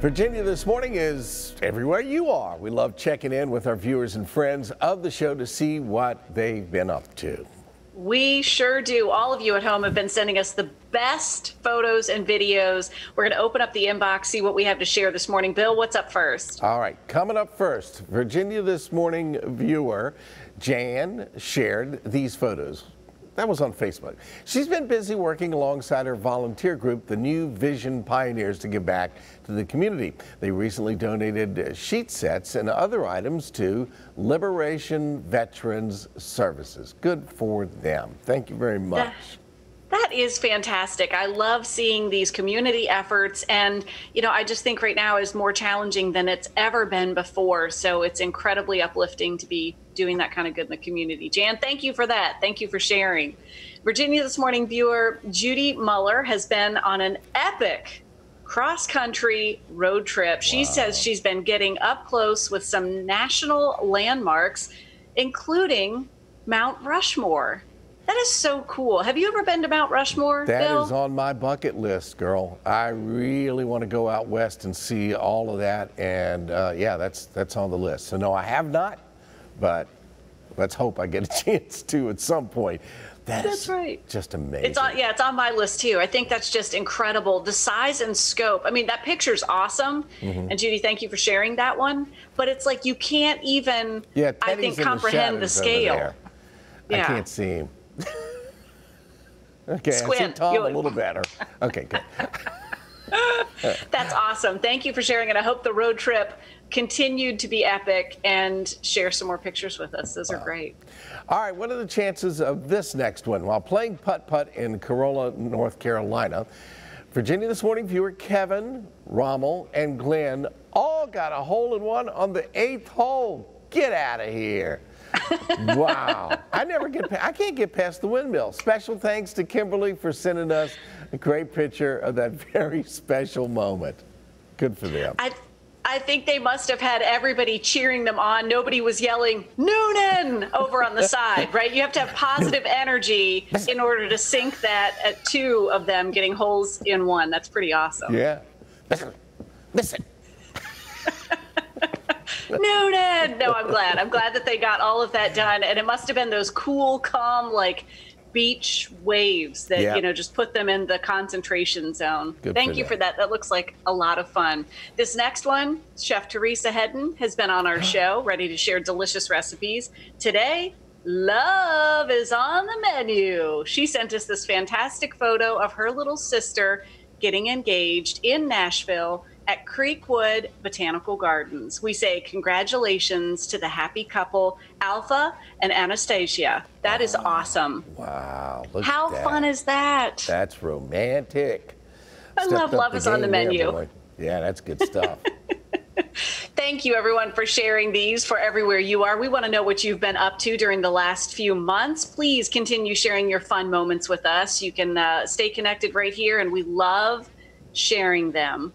Virginia This Morning is everywhere you are. We love checking in with our viewers and friends of the show to see what they've been up to. We sure do. All of you at home have been sending us the best photos and videos. We're going to open up the inbox, see what we have to share this morning. Bill, what's up first? All right, coming up first, Virginia This Morning viewer Jan shared these photos. That was on Facebook. She's been busy working alongside her volunteer group, the New Vision Pioneers, to give back to the community. They recently donated uh, sheet sets and other items to Liberation Veterans Services. Good for them. Thank you very much. That is fantastic. I love seeing these community efforts. And, you know, I just think right now is more challenging than it's ever been before. So it's incredibly uplifting to be doing that kind of good in the community. Jan, thank you for that. Thank you for sharing. Virginia This Morning viewer Judy Muller has been on an epic cross country road trip. She wow. says she's been getting up close with some national landmarks, including Mount Rushmore. That is so cool. Have you ever been to Mount Rushmore? That Bill? is on my bucket list, girl. I really want to go out west and see all of that, and uh, yeah, that's that's on the list. So no, I have not, but let's hope I get a chance to at some point. That that's right. Just amazing. It's on, yeah, it's on my list too. I think that's just incredible. The size and scope. I mean, that picture's awesome. Mm-hmm. And Judy, thank you for sharing that one. But it's like you can't even, yeah, I think, comprehend the, the scale. Yeah. I can't see him. okay, Squint. I see Tom You'll... a little better. Okay, good. That's awesome. Thank you for sharing it. I hope the road trip continued to be epic and share some more pictures with us. Those wow. are great. All right, what are the chances of this next one? While playing putt putt in Corolla, North Carolina, Virginia This Morning viewer Kevin, Rommel, and Glenn all got a hole in one on the eighth hole. Get out of here wow. I never get, I can't get past the windmill. Special thanks to Kimberly for sending us a great picture of that very special moment. Good for them. I, I think they must have had everybody cheering them on. Nobody was yelling, Noonan, over on the side, right? You have to have positive energy in order to sink that at two of them getting holes in one. That's pretty awesome. Yeah. Listen. Listen. Noonan. No, I'm glad. I'm glad that they got all of that done. And it must have been those cool, calm, like beach waves that, yep. you know, just put them in the concentration zone. Good Thank for you that. for that. That looks like a lot of fun. This next one, Chef Teresa Hedden has been on our show, ready to share delicious recipes. Today, love is on the menu. She sent us this fantastic photo of her little sister getting engaged in Nashville at Cheekwood Botanical Gardens. We say congratulations to the happy couple, Alpha and Anastasia. That is awesome. Wow. How fun is that? That's romantic. I Stepped love Love is on the menu. There, yeah, that's good stuff. Thank you, everyone, for sharing these for everywhere you are. We want to know what you've been up to during the last few months. Please continue sharing your fun moments with us. You can uh, stay connected right here, and we love sharing them.